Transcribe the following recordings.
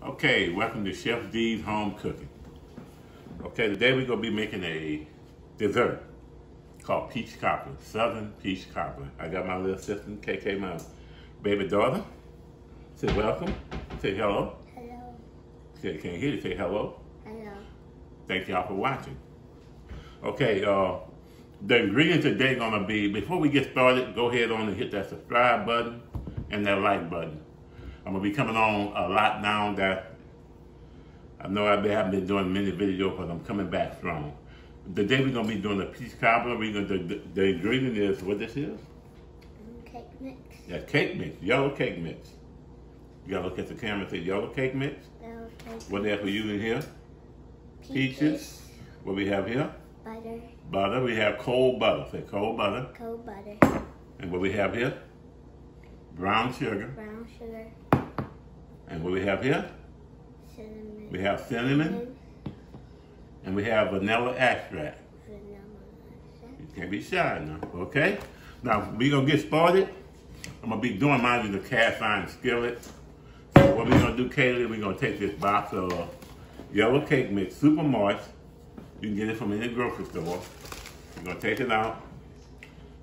Okay, welcome to Chef D's Home Cooking. Okay, today we're gonna be making a dessert called peach cobbler, Southern peach cobbler. I got my little sister, KK, my baby daughter. Say welcome. Say hello. Hello. Say, can't hear you. Say hello. Hello. Thank y'all for watching. Okay, uh, the ingredients today gonna be, before we get started, go ahead on and hit that subscribe button and that like button. I'm gonna be coming on a lot now that I know I haven't been doing many videos because I'm coming back strong. Today we're gonna be doing a peach cobbler. We're gonna, the, the ingredient is, what this is? Cake mix. Yeah, cake mix, yellow cake mix. You gotta look at the camera and say yellow cake mix. Yellow cake. What for you in here? Peaches. What we have here? Butter. Butter. We have cold butter. Say cold butter. Cold butter. And what we have here? Brown sugar. Brown sugar. And what we have here? Cinnamon. We have cinnamon. And we have vanilla extract. Vanilla. You can't be shy now, okay? Now, we're gonna get started. I'm gonna be doing mine in the cast iron skillet. So what we're gonna do, Kaylee, we're gonna take this box of yellow cake mix, super moist. You can get it from any grocery store. We're gonna take it out.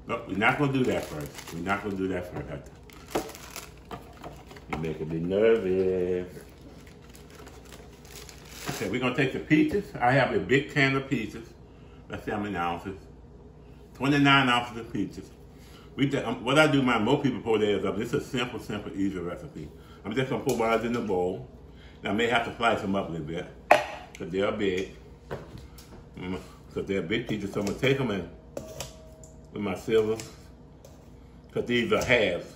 Look, we're not gonna do that first. We're not gonna do that first. Make me nervous. Okay, we're gonna take the peaches. I have a big can of peaches. Let's see how many ounces. 29 ounces of peaches. We um, what I do, my most people pour theirs up. This is a simple, simple, easy recipe. I'm just gonna put mine in the bowl. Now, I may have to slice them up a little bit because they're big. Because they're big peaches, so I'm gonna take them in with my silvers because these are halves.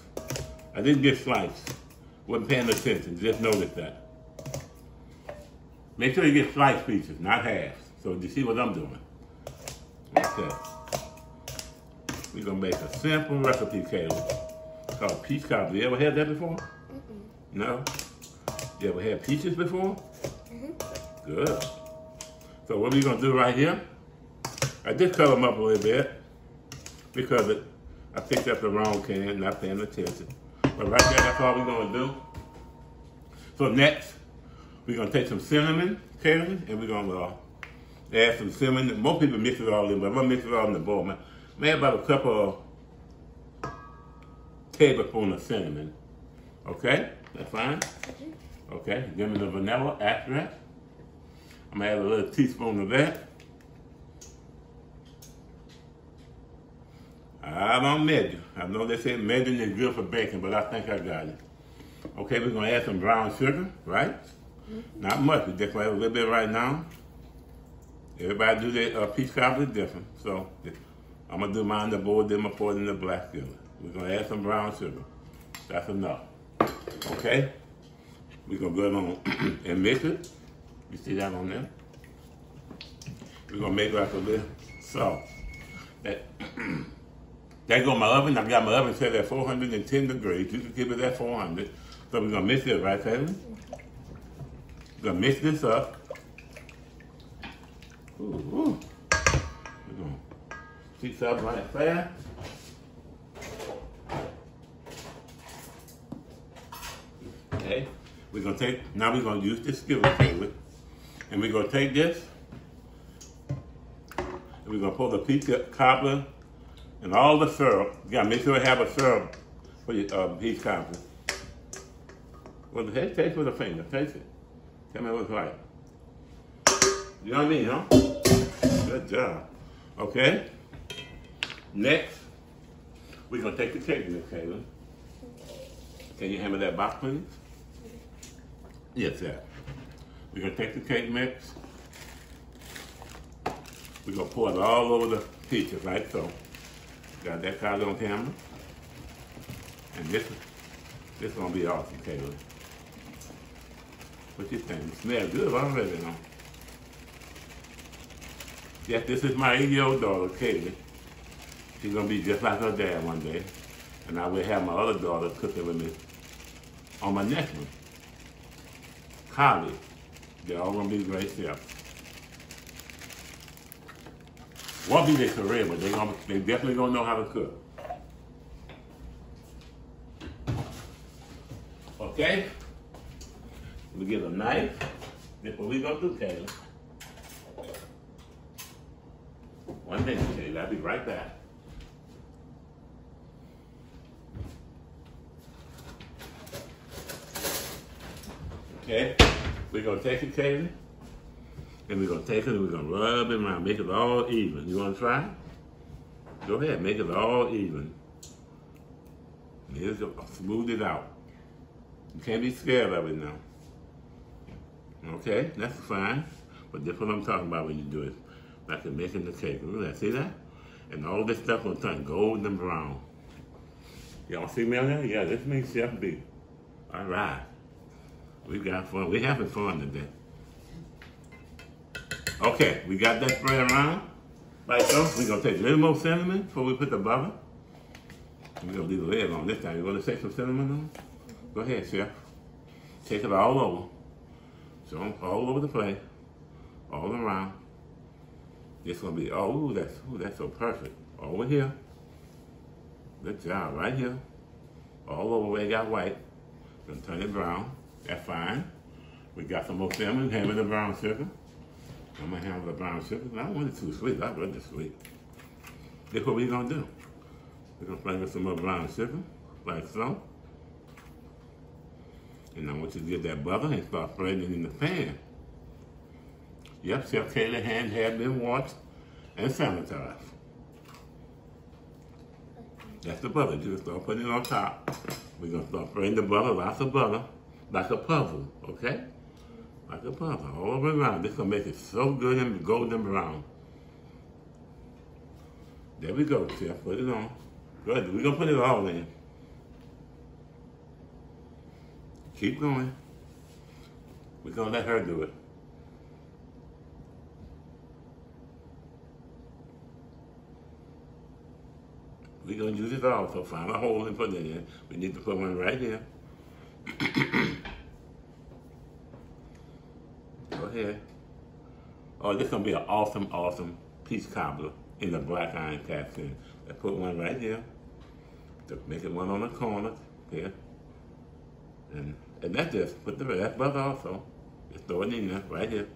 I didn't get sliced. Wasn't paying attention. Just notice that. Make sure you get sliced pieces, not halves. So you see what I'm doing. Okay. We're gonna make a simple recipe, Kayla, called peach cobbler. You ever had that before? Mm-mm. No? You ever had peaches before? Mm-hmm. Good. So what we gonna do right here, I just cut them up a little bit because it, I picked up the wrong can, not paying attention. But right there, that's all we're gonna do. So next, we're gonna take some cinnamon, Kaylee, and we're gonna uh, add some cinnamon. Most people mix it all in, but I'm gonna mix it all in the bowl. Man, about a couple of tablespoons of cinnamon. Okay, that's fine. Okay, give me the vanilla extract. I'm gonna add a little teaspoon of that. I don't measure. I know they say measuring is good for baking, but I think I got it. Okay, we're gonna add some brown sugar, right? Mm-hmm. Not much, we just gonna add a little bit right now. Everybody do their uh, peach cobbler different. So I'm gonna do mine in the bowl, then I'm gonna pour it in the black skillet. We're gonna add some brown sugar. That's enough. Okay? We're gonna go on and mix it. You see that on there? We're gonna make like a little salt. That that go in my oven. I got my oven set at 410 degrees. You can keep it at 400. So we're gonna mix it, right, Taylor? We're gonna mix this up. Ooh, ooh. We're gonna see something right there. Okay. We're gonna take, now we're gonna use this skillet skillet. And we're gonna take this, and we're gonna pull the pizza cobbler and all the syrup. You gotta make sure you have a syrup for your uh, peach cobbler. Take, taste, taste with a finger. Taste it. Tell me what's right. You know what I mean, huh? Good job. Okay? Next, we're going to take the cake, Miss Taylor. Can you hand me that box, please? Yes, sir. We're going to take the cake mix. We're going to pour it all over the peaches, right? so. Got that card on camera. And this, this is going to be awesome, Taylor. 75 Smell good already, now. Yes, this is my eight-year-old daughter, Kaylee. She's gonna be just like her dad one day. And I will have my other daughter cooking with me on my next one. Kylie. They're all gonna be great chefs. Won't be their career, but they gonna they definitely gonna know how to cook. Okay? We get a knife. That's what we gonna do, Kayla. One minute, Kayla. I'll be right back. Okay, we're gonna take it, Kayla, and we're gonna take it and we're gonna rub it around, make it all even. You wanna try? Go ahead, make it all even. Here's smooth it out. You can't be scared of it now. Okay, that's fine. But that's what I'm talking about when you do it. Like you're making the cake. That, see that? And all this stuff will turn golden brown. Y'all see me on there? Yeah, this makes Chef B. All right. We got fun. We having fun today. Okay, we got that spread around. Like so, we're gonna take a little more cinnamon before we put the butter. We're gonna leave the lid on this time. You wanna take some cinnamon on? Go ahead, chef. Take it all over. So I'm all over the place. All around. It's gonna be, oh, ooh, that's, ooh, that's so perfect. Over here. Good job, right here. All over where it got white. Gonna turn it brown. That's fine. We got some more cinnamon, having the brown sugar. I'm gonna have the brown sugar. I don't want it too sweet. I love it sweet. This what we're gonna do. We're gonna flavor some more brown sugar, like so. And I want you to get that butter and start spreading it in the pan. Yep, Chef Kayla's hand had been washed and sanitized. That's the butter. Just start putting it on top. We're gonna start spreading the butter, lots of butter, like a puzzle, okay? Like a puzzle, all over around. This gonna make it so good and golden brown. There we go, Chef. Put it on. Good. We're gonna put it all in. Keep going. We're gonna let her do it. We're gonna use it all, so find a hole and put it in. We need to put one right here. Go ahead. Oh, this gonna be an awesome, awesome peach cobbler in the black iron cast in. Let's put one right here. Make it one on the corner here. And and that's just put the that butter also. Just throw it in there right here.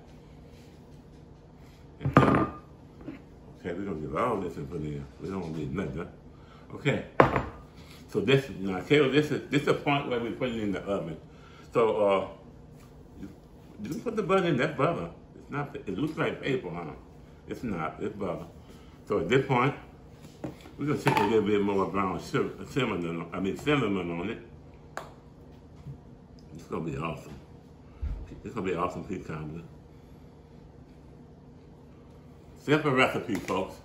And then, okay, we're gonna get all this and put in. We don't leave nothing. Okay. So this now, Kayla, this is this is the point where we put it in the oven. So uh, you put the butter in that butter. It's not. It looks like paper, huh? It's not. It's butter. So at this point, we're gonna take a little bit more brown sugar, cinnamon. I mean cinnamon on it. It's gonna be awesome. It's gonna be awesome peach cobbler. Simple recipe, folks.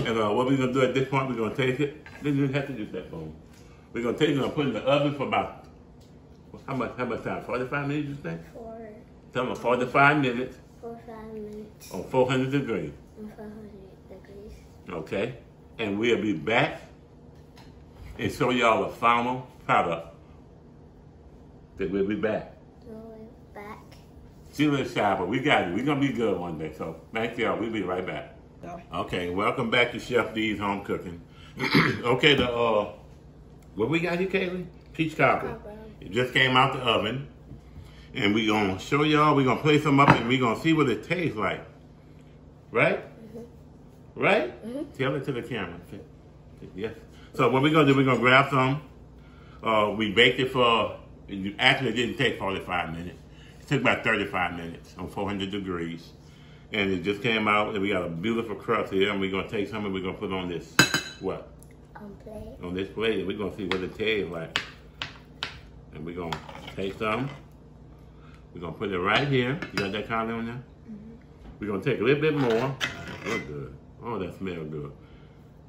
And uh, what we're gonna do at this point, we're gonna take it. You have to use that phone. We're gonna take it and put it in the oven for about how much? How much time? Forty-five minutes, you think? Four, Tell them forty-five minutes four, five minutes on four hundred degrees. and 400 degrees. Okay, and we'll be back and show y'all the final product. That we'll be back. Going back. See you later, Shabba. We got it. We're gonna be good one day. So thank y'all. We'll be right back. Okay, welcome back to Chef D's Home Cooking. okay, the uh, what we got here, Kaylee? Peach cobbler. Cobbler. It just came out the oven, and we gonna show y'all. We gonna play some up, and we gonna see what it tastes like. Right? Right? Tell it to the camera. Okay. Yes. So what we gonna do? We gonna grab some. Uh, we baked it for. It actually didn't take 45 minutes. It took about 35 minutes on 400 degrees. And it just came out, and we got a beautiful crust here, and we're gonna take some and we're gonna put on this, what? On plate. On this plate, and we're gonna see what it tastes like. And we're gonna take some. We're gonna put it right here. You got that collar on there? Mhm. We're gonna take a little bit more. Look good. Oh, that smells good.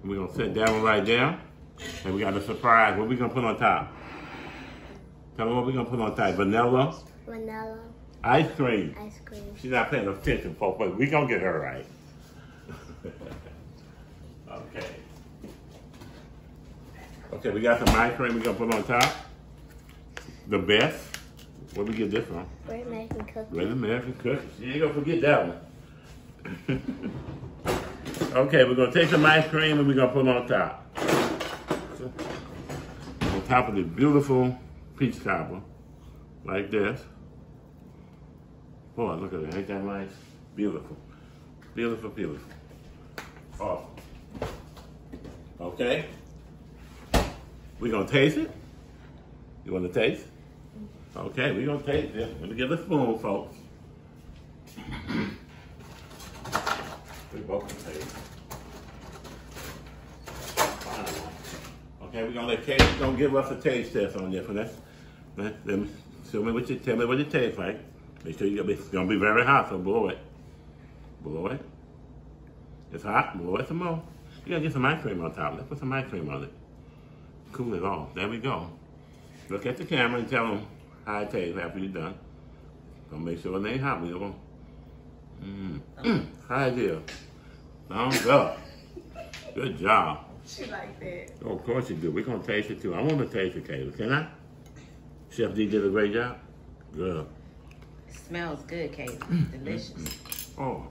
And we're gonna set that one right there. And we got a surprise. What we gonna put on top? Tell me what we're gonna put on top. Vanilla Vanilla ice cream. ice cream. She's not paying attention, folks, but we gonna get her right. okay. Okay, we got some ice cream we're gonna put on top. The best. Where we get this from? Great American cookie. Great American Cookies. You ain't gonna forget that one. okay, we're gonna take some ice cream and we're gonna put it on top. On top of this beautiful peach cobbler, like this. Boy, look at it. Ain't that nice? Beautiful. Beautiful, beautiful. Awesome. Okay. we going to taste it. You want to taste? Okay, we going to taste this. Let me get a spoon, folks. we both can taste. Okay, we're gonna let Katie gonna give us a taste test on this one. Let's, let, let me show me what you tell me what it tastes like. Make sure you it's gonna be very hot, so blow it. Blow it. It's hot, blow it some more. You gotta get some ice cream on top. Let's put some ice cream on it. Cool it off. There we go. Look at the camera and tell them how it tastes after you're done. Gonna make sure it ain't hot. We don't. Mmm. Mm. How it is. Thumbs up. Good job. She like that. Oh, of course you do. We're gonna taste it too. I want to taste it, Kayla. Can I? Chef D did a great job. Good. Smells good, Kate. Delicious. Oh.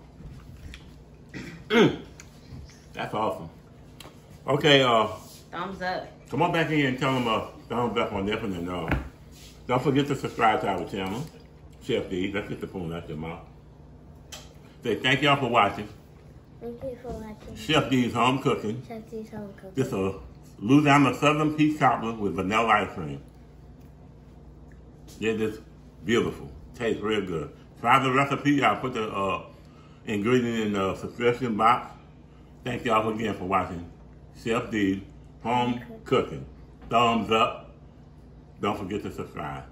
That's awesome. Okay, uh, Thumbs up. come on back in here and tell them uh, thumbs up on this one and uh, don't forget to subscribe to our channel, Chef D. Let's get the phone out your mouth. Say thank y'all for watching. Thank you for watching Chef D's home cooking. Chef D's Home Cooking. This a Louisiana Southern Peach Cobbler with vanilla ice cream. Yeah, this beautiful. Tastes real good. Try the recipe. I'll put the uh, ingredient in the subscription box. Thank y'all again for watching Chef D's Home Cooking. Thumbs up. Don't forget to subscribe.